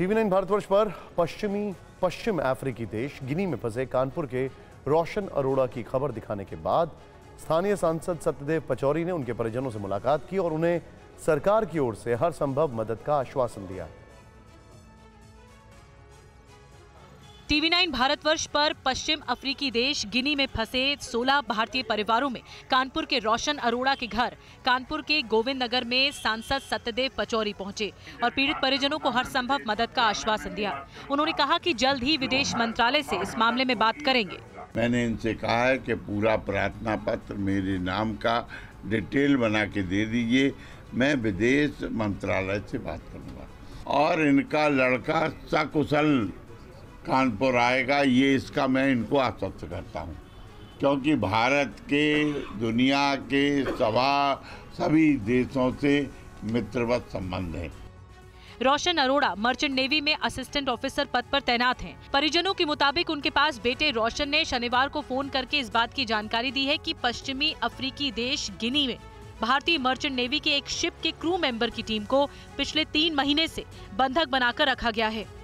TV nine Bharatvarsh पर पश्चिमी, पश्चिम अफ्रीकी देश गिनी में फंसे कानपुर के रोशन अरोड़ा की खबर दिखाने के बाद स्थानीय सांसद सत्यदेव पचौरी ने उनके परिजनों से मुलाकात की और उन्हें सरकार की ओर से हर संभव मदद का आश्वासन दिया। टीवी नाइन भारतवर्ष पर पश्चिम अफ्रीकी देश गिनी में फंसे 16 भारतीय परिवारों में कानपुर के रोशन अरोड़ा के घर, कानपुर के गोविंद नगर में सांसद सत्यदेव पचौरी पहुँचे और पीड़ित परिजनों को हर संभव मदद का आश्वासन दिया। उन्होंने कहा कि जल्द ही विदेश मंत्रालय से इस मामले में बात करेंगे। मैंने इनसे कहा है कि पूरा प्रार्थना पत्र मेरे नाम का डिटेल बना के दे दीजिए। मैं विदेश मंत्रालय से बात करूँगा। और इनका लड़का सकुशल कानपुर आएगा, ये इसका मैं इनको आश्वस्त करता हूँ। क्योंकि भारत के, दुनिया के, सभा, सभी देशों से मित्रवत संबंध है। रोशन अरोड़ा, मर्चेंट नेवी में असिस्टेंट ऑफिसर पद पर तैनात हैं। परिजनों के मुताबिक उनके पास बेटे रोशन ने शनिवार को फ़ोन करके इस बात की जानकारी दी है कि पश्चिमी अफ्रीकी देश गिनी में भारतीय मर्चेंट नेवी के एक शिप के क्रू मेंबर की टीम को पिछले तीन महीने से बंधक बनाकर रखा गया है।